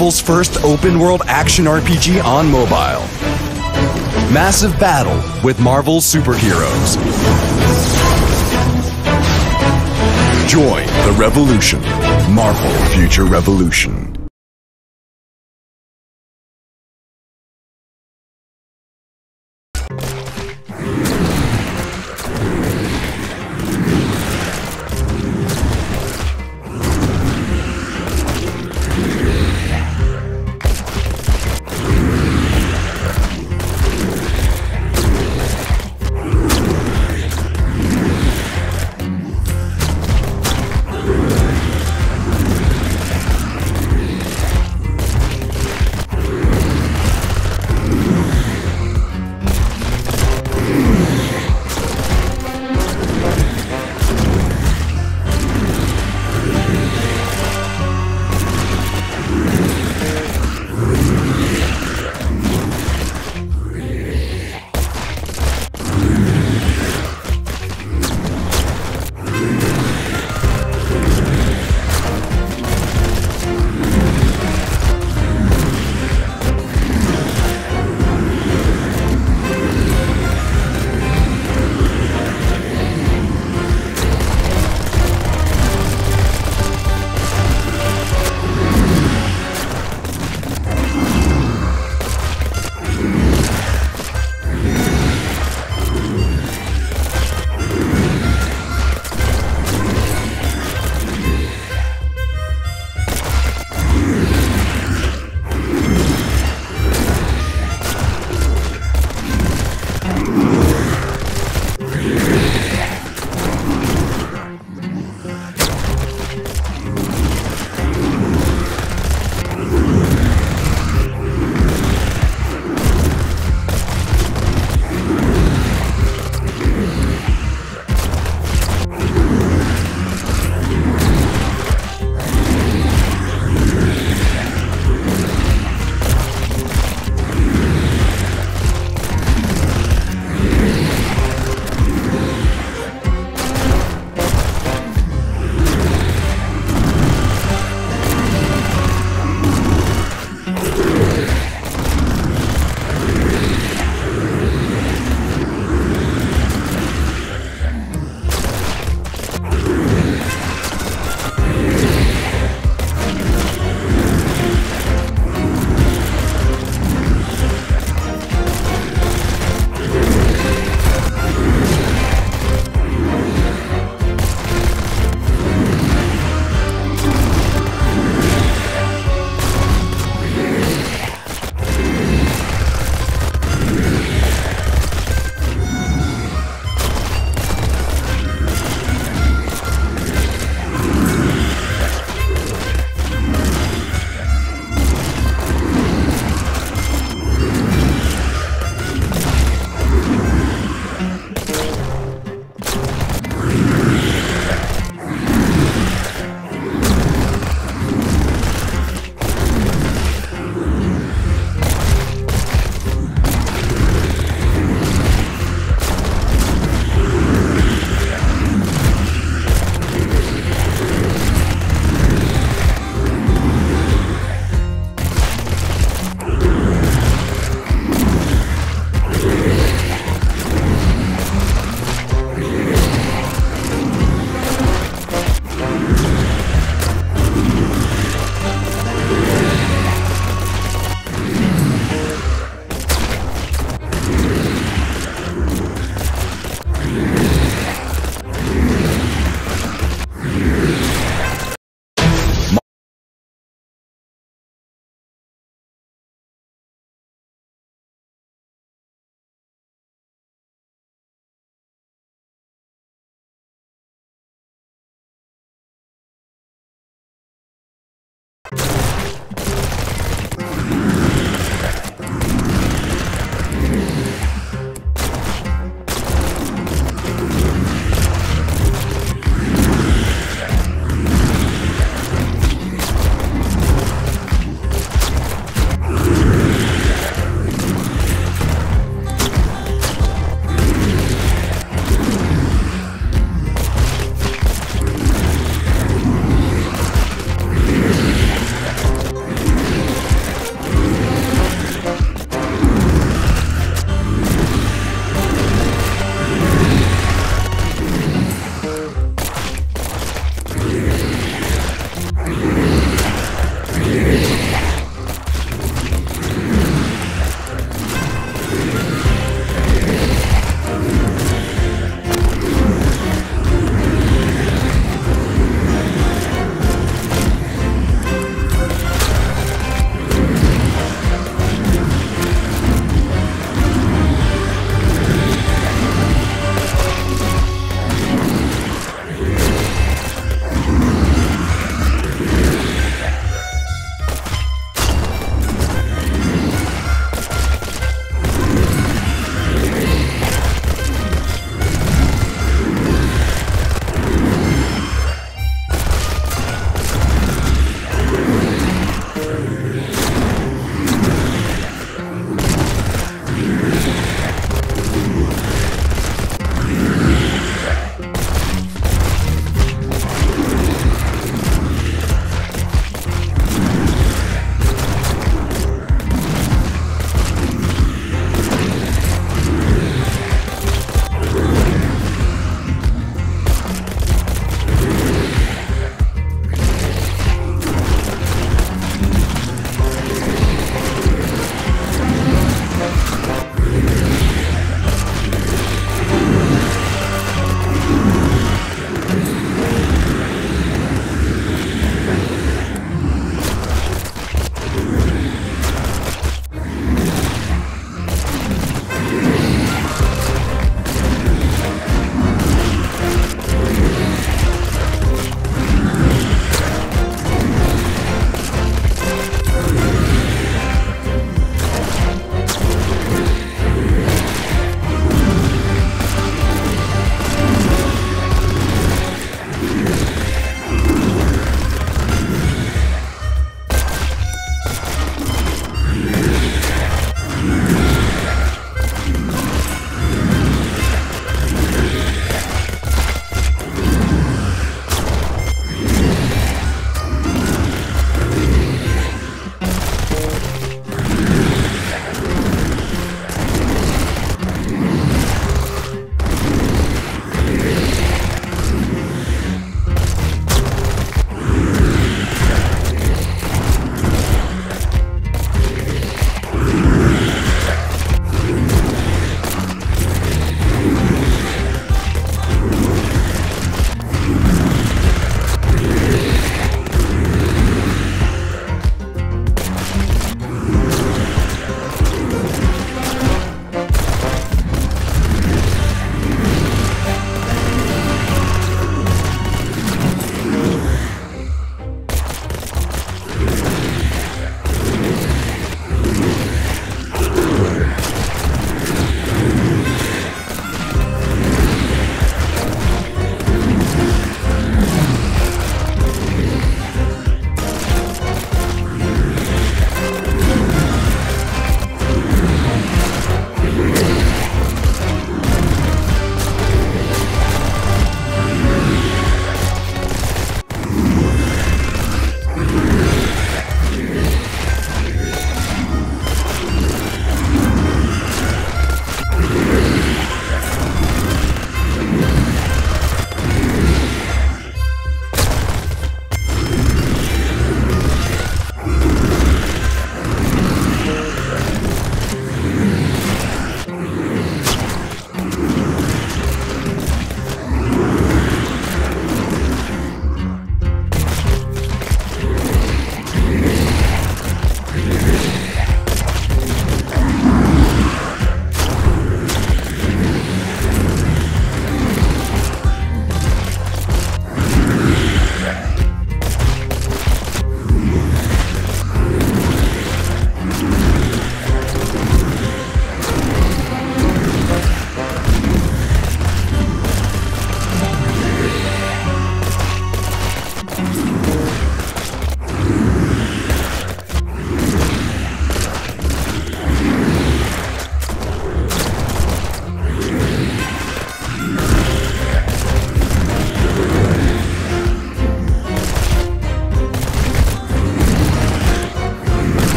Marvel's first open world action RPG on mobile. Massive battle with Marvel superheroes. Join the revolution. Marvel Future Revolution.